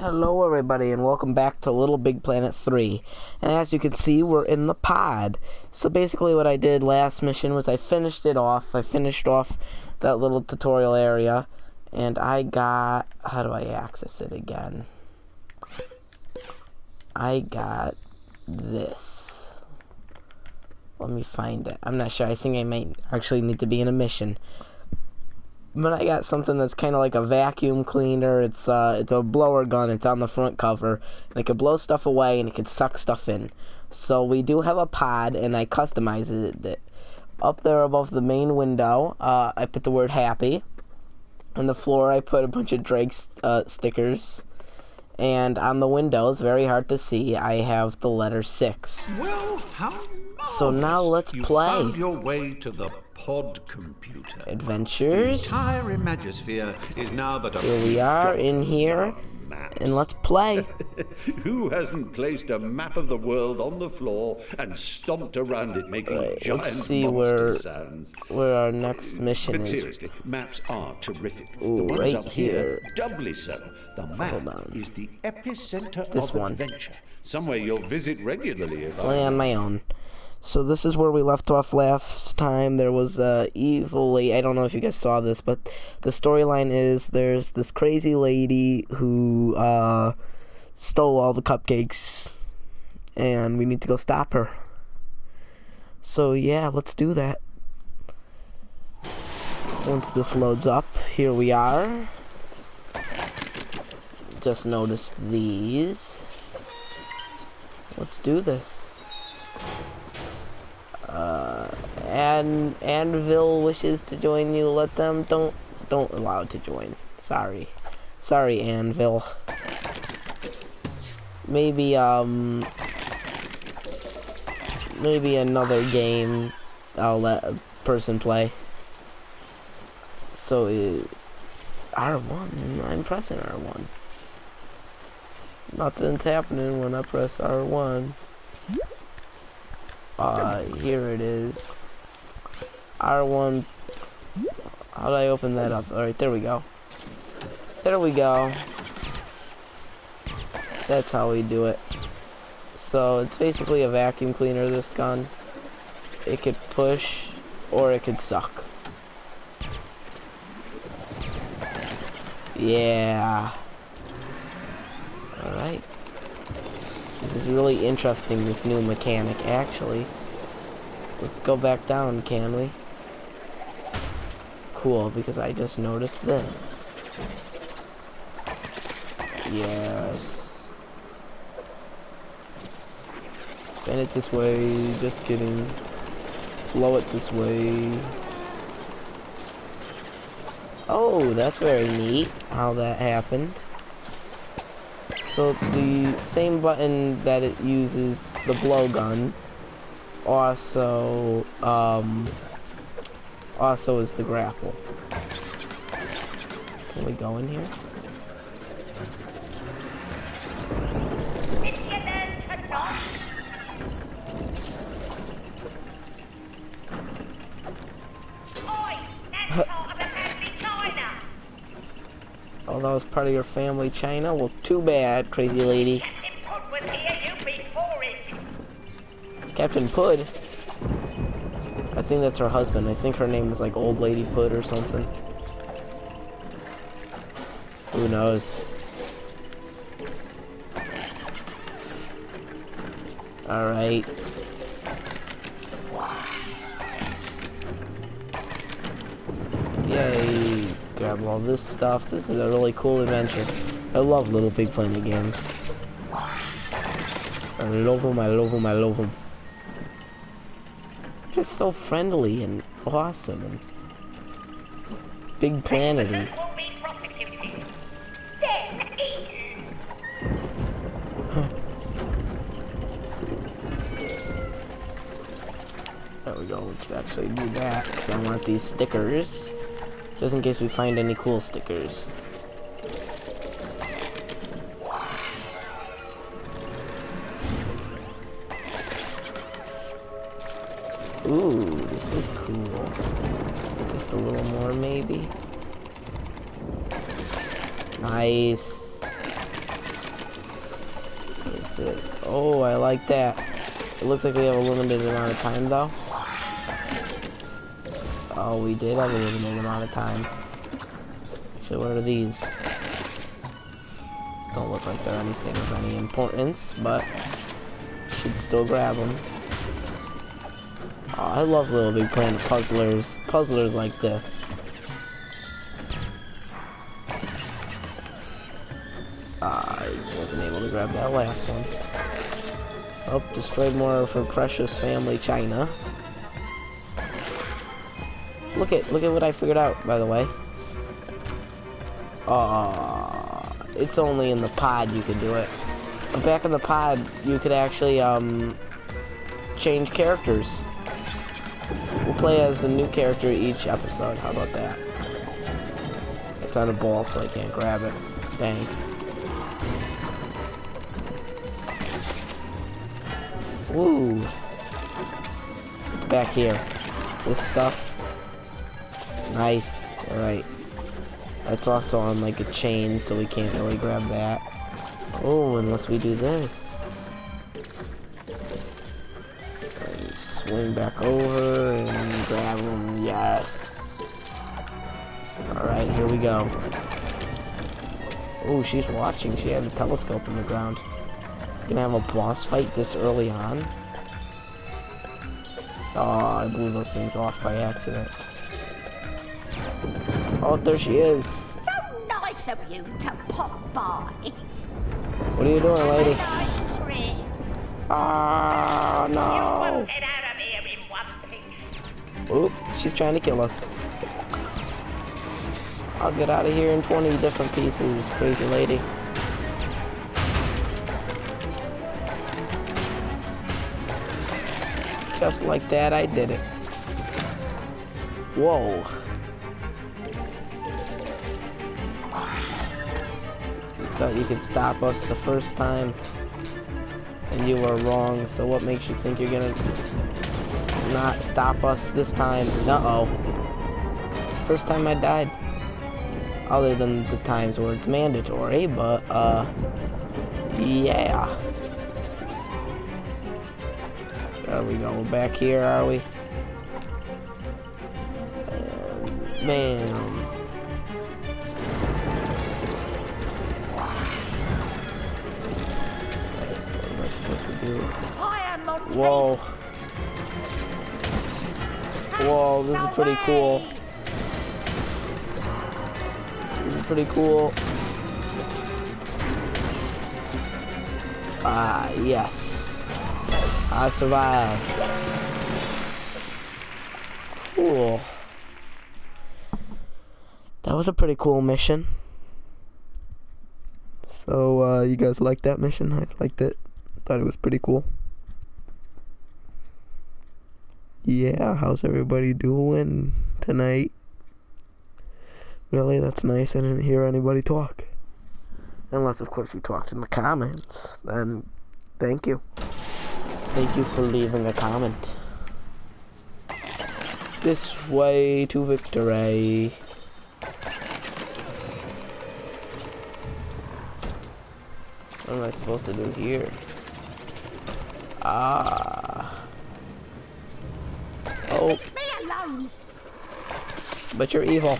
Hello everybody and welcome back to Little Big Planet 3. And as you can see, we're in the pod. So basically what I did last mission was I finished it off. I finished off that little tutorial area. And I got... How do I access it again? I got this. Let me find it. I'm not sure. I think I might actually need to be in a mission but I got something that's kind of like a vacuum cleaner. It's uh, it's a blower gun. It's on the front cover, and it can blow stuff away and it can suck stuff in. So we do have a pod, and I customized it. Up there above the main window, uh, I put the word happy. On the floor, I put a bunch of Drake uh, stickers. And on the windows, very hard to see, I have the letter six. Well, how so now let's you play. Found your way to the pod computer. Adventures. The entire Imagisphere is now but a Here we are in here, and let's play. Who hasn't placed a map of the world on the floor and stomped around it, making Right, giant let's see where sounds? where our next mission But is. seriously, maps are terrific. Ooh, the ones right up here, here. doubly so. The map Hold on. is the epicenter This of one. adventure. Somewhere you'll visit regularly if I Play on my own. So this is where we left off last time. There was uh, evil lady. I don't know if you guys saw this, but the storyline is there's this crazy lady who uh, stole all the cupcakes, and we need to go stop her. So yeah, let's do that. Once this loads up, here we are. Just noticed these. Let's do this. Uh, and Anvil wishes to join you. Let them. Don't don't allow to join. Sorry, sorry, Anvil. Maybe um. Maybe another game. I'll let a person play. So uh, R1. I'm pressing R1. Nothing's happening when I press R1. Uh, here it is. R1. How do I open that up? Alright, there we go. There we go. That's how we do it. So, it's basically a vacuum cleaner, this gun. It could push, or it could suck. Yeah. Alright. This is really interesting, this new mechanic, actually. Let's go back down, can we? Cool, because I just noticed this. Yes. Spin it this way, just kidding. Blow it this way. Oh, that's very neat how that happened. So it's the same button that it uses the blowgun. Also, um, also is the grapple. Can we go in here? That was part of your family, China? Well, too bad, crazy lady. Captain Pud? I think that's her husband. I think her name is like Old Lady Pud or something. Who knows? Alright. Grab all this stuff. This is a really cool adventure. I love Little Big Planet games. I love them, I love them, I love them. They're Just so friendly and awesome and big Planet Prisoners will be prosecuted. Then eaten. There we go. Let's actually do that. I want these stickers. Just in case we find any cool stickers. Ooh, this is cool. Just a little more, maybe. Nice. What is this? Oh, I like that. It looks like we have a limited amount of time, though. Oh, we did have a limited amount of time. So what are these? Don't look like they're anything of any importance, but should still grab them. Oh, I love Little Big Planet puzzlers. Puzzlers like this. I wasn't able to grab that last one. Oh, destroyed more of her precious family China. Look at look at what I figured out, by the way. Uh, it's only in the pod you can do it. Back in the pod, you could actually um change characters. We'll play as a new character each episode. How about that? It's on a ball, so I can't grab it. Dang. Woo. Back here. This stuff. Nice. Alright. That's also on like a chain, so we can't really grab that. Oh, unless we do this. And swing back over and grab them. Yes. Alright, here we go. Oh, she's watching. She had a telescope in the ground. Gonna have a boss fight this early on. Oh, I blew those things off by accident. Oh, there she is. So nice of you to pop by. What are you doing, lady? Nice. Ah, no. won't get out of here in one piece. Oop, she's trying to kill us. I'll get out of here in 20 different pieces, crazy lady. Just like that, I did it. Whoa. Thought you could stop us the first time, and you were wrong, so what makes you think you're gonna not stop us this time? Uh-oh. First time I died. Other than the times where it's mandatory, but, uh, yeah. There we go. We're back here, are we? And, man. Supposed to do? I am Monty. Whoa. Whoa, this is pretty cool. This is pretty cool. Ah, yes. I survived. Cool. That was a pretty cool mission. So, uh, you guys liked that mission? I liked it. Thought it was pretty cool. Yeah, how's everybody doing tonight? Really, that's nice. I didn't hear anybody talk. Unless, of course, you talked in the comments. Then, thank you. Thank you for leaving a comment. This way to victory. What am I supposed to do here? Ah. Oh, but you're evil.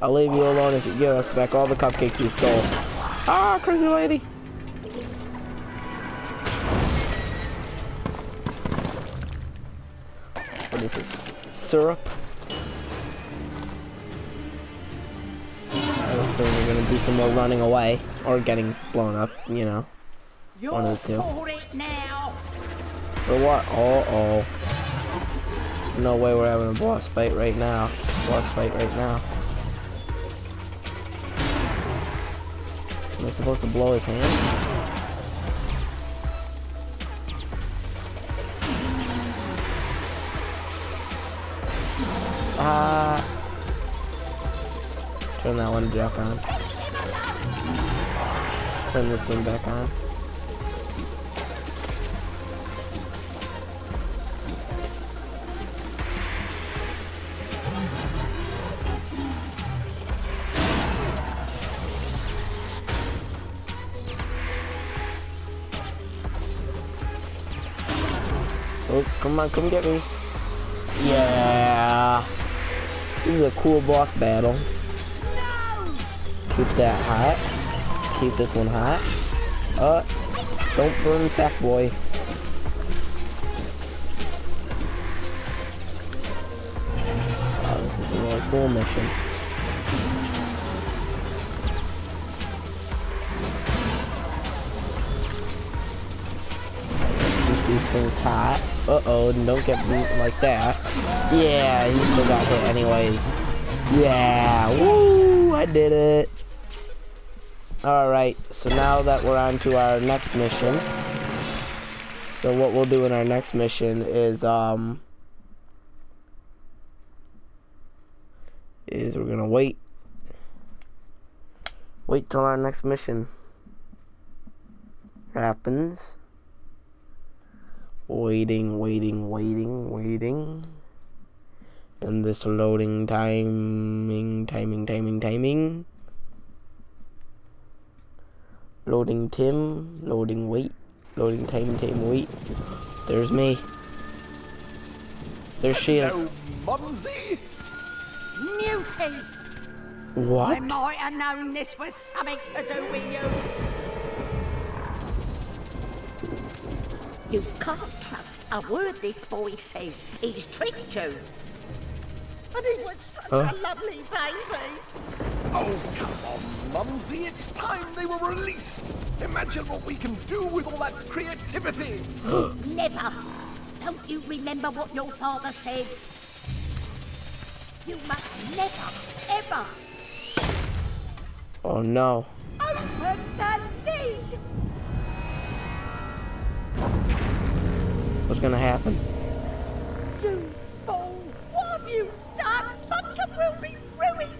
I'll leave you alone if you give us back all the cupcakes you stole. Ah, crazy lady. What is this? Syrup? I don't think we're gonna do some more running away or getting blown up, you know. You're One of the two. for it now. For what? Oh, oh. No way we're having a boss fight right now. Boss fight right now. Am I supposed to blow his hand? Ah. Turn that one back on. Turn this one back on. Come on, come get me. Yeah. This is a cool boss battle. Keep that hot. Keep this one hot. Uh, don't burn Sackboy. Oh, this is a really cool mission. Things hot. Uh-oh, don't get beat like that. Yeah, he still got hit anyways. Yeah, woo, I did it. Alright, so now that we're on to our next mission. So what we'll do in our next mission is, um... Is we're gonna wait. Wait till our next mission happens. Waiting, waiting, waiting, waiting. And this loading timing, timing, timing, timing. Loading Tim, loading wait, loading time, time, wait. There's me. There she is. Hello, Mumsy. Newty! I might have known this was something to do with you. You can't trust a word this boy says. He's tricked you. And he was such Huh? a lovely baby. Oh, come on, Mumsy. It's time they were released. Imagine what we can do with all that creativity. Never. Don't you remember what your father said? You must never, ever Oh no. open the lid. What's gonna happen? You fool! What have you done? Bunkum will be ruined.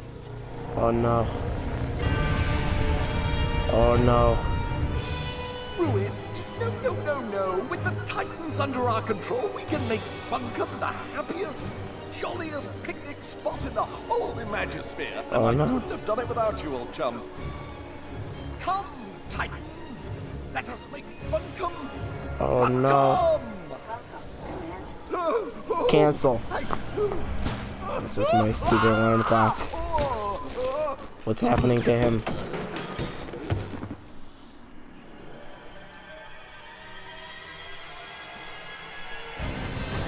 Oh no. Oh no. Ruined? No, no, no, no. With the Titans under our control, we can make Bunkum the happiest, jolliest picnic spot in the whole Imagisphere. Oh, and I no. couldn't have done it without you, old chum. Come, Titans. Let us make Bunkum Oh no. Cancel. This is my stupid alarm clock. What's happening to him?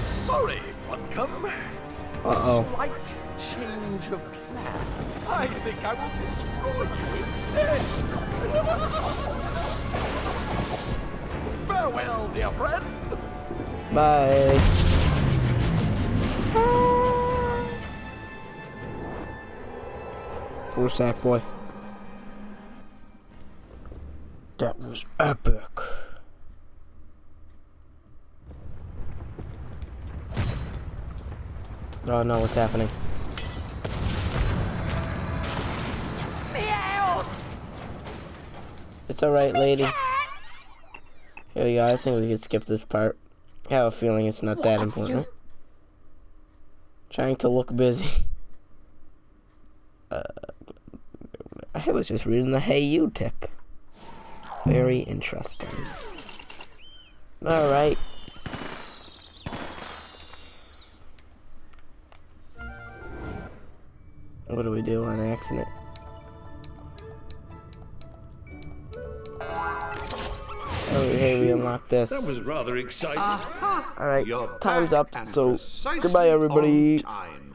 Sorry, Bunkum. Uh-oh. Slight change of plan. I think I will destroy you instead. Farewell, dear friend. Bye. Poor Sackboy. That was epic. Oh no, what's happening? Meows! It's alright, lady. Here we go. I think we could skip this part. I have a feeling it's not What that important. Trying to look busy. Uh, I was just reading the Hey You tick. Very interesting. Alright. What do we do on accident? Hey, we unlocked this. That was rather exciting. Alright, You're time's up. So, goodbye, everybody. on time.